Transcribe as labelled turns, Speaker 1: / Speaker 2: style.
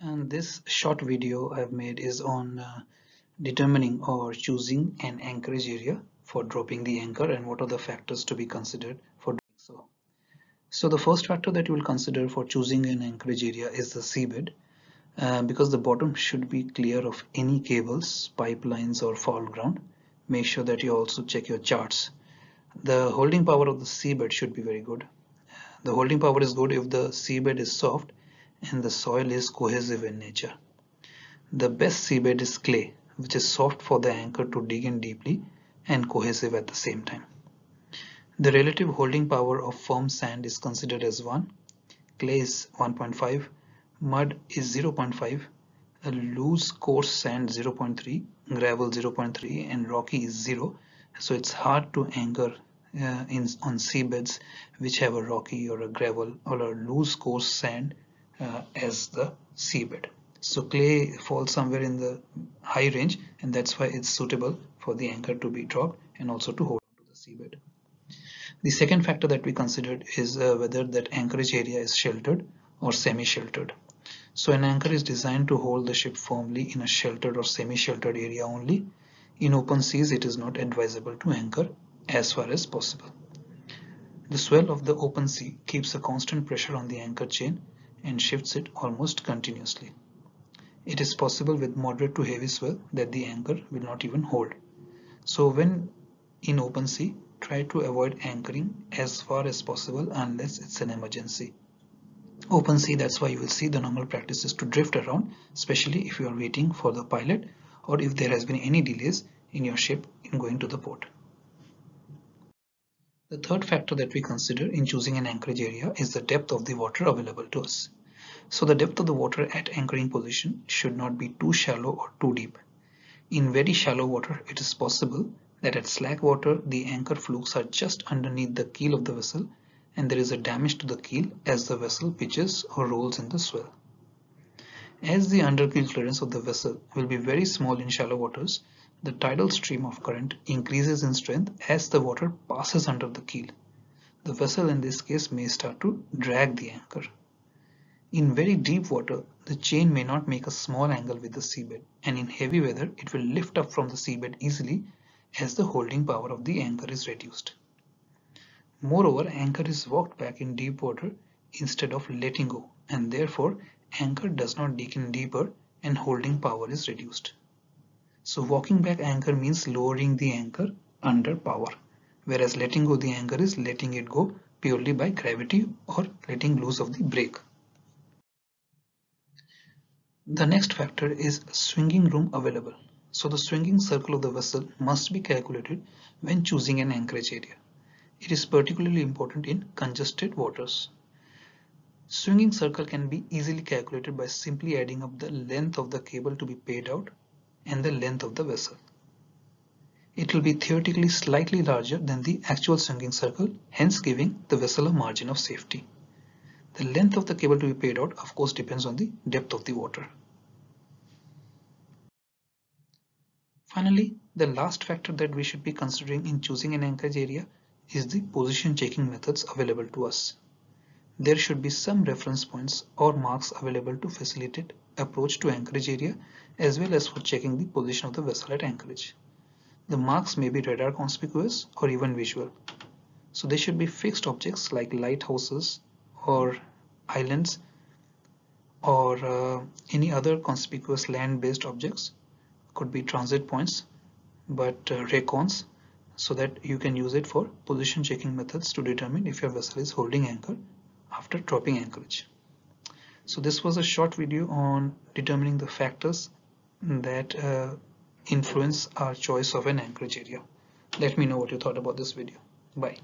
Speaker 1: and this short video I've made is on uh, determining or choosing an anchorage area for dropping the anchor and what are the factors to be considered for doing so. So the first factor that you will consider for choosing an anchorage area is the seabed uh, because the bottom should be clear of any cables, pipelines or foul ground. Make sure that you also check your charts. The holding power of the seabed should be very good. The holding power is good if the seabed is soft and the soil is cohesive in nature. The best seabed is clay, which is soft for the anchor to dig in deeply and cohesive at the same time. The relative holding power of firm sand is considered as 1, clay is 1.5, mud is 0.5, a loose coarse sand 0.3, gravel 0.3 and rocky is 0 so it's hard to anchor uh, in on seabeds which have a rocky or a gravel or a loose coarse sand uh, as the seabed. So clay falls somewhere in the high range and that's why it's suitable for the anchor to be dropped and also to hold to the seabed. The second factor that we considered is uh, whether that anchorage area is sheltered or semi-sheltered. So an anchor is designed to hold the ship firmly in a sheltered or semi-sheltered area only. In open seas it is not advisable to anchor as far as possible. The swell of the open sea keeps a constant pressure on the anchor chain and shifts it almost continuously. It is possible with moderate to heavy swell that the anchor will not even hold. So when in open sea, try to avoid anchoring as far as possible unless it's an emergency. Open sea, that's why you will see the normal practice is to drift around, especially if you are waiting for the pilot or if there has been any delays in your ship in going to the port. The third factor that we consider in choosing an anchorage area is the depth of the water available to us. So the depth of the water at anchoring position should not be too shallow or too deep. In very shallow water, it is possible that at slack water, the anchor flukes are just underneath the keel of the vessel and there is a damage to the keel as the vessel pitches or rolls in the swell. As the underkeel clearance of the vessel will be very small in shallow waters, the tidal stream of current increases in strength as the water passes under the keel. The vessel in this case may start to drag the anchor. In very deep water, the chain may not make a small angle with the seabed and in heavy weather it will lift up from the seabed easily as the holding power of the anchor is reduced. Moreover, anchor is walked back in deep water instead of letting go and therefore anchor does not dig in deeper and holding power is reduced. So walking back anchor means lowering the anchor under power, whereas letting go the anchor is letting it go purely by gravity or letting loose of the brake. The next factor is swinging room available. So the swinging circle of the vessel must be calculated when choosing an anchorage area. It is particularly important in congested waters. Swinging circle can be easily calculated by simply adding up the length of the cable to be paid out and the length of the vessel. It will be theoretically slightly larger than the actual swinging circle, hence giving the vessel a margin of safety. The length of the cable to be paid out of course depends on the depth of the water. Finally, the last factor that we should be considering in choosing an anchorage area is the position checking methods available to us. There should be some reference points or marks available to facilitate approach to anchorage area as well as for checking the position of the vessel at anchorage. The marks may be radar conspicuous or even visual. So they should be fixed objects like lighthouses or islands or uh, any other conspicuous land-based objects could be transit points but uh, racons so that you can use it for position checking methods to determine if your vessel is holding anchor after dropping anchorage. So this was a short video on determining the factors that uh, influence our choice of an anchorage area. Let me know what you thought about this video. Bye.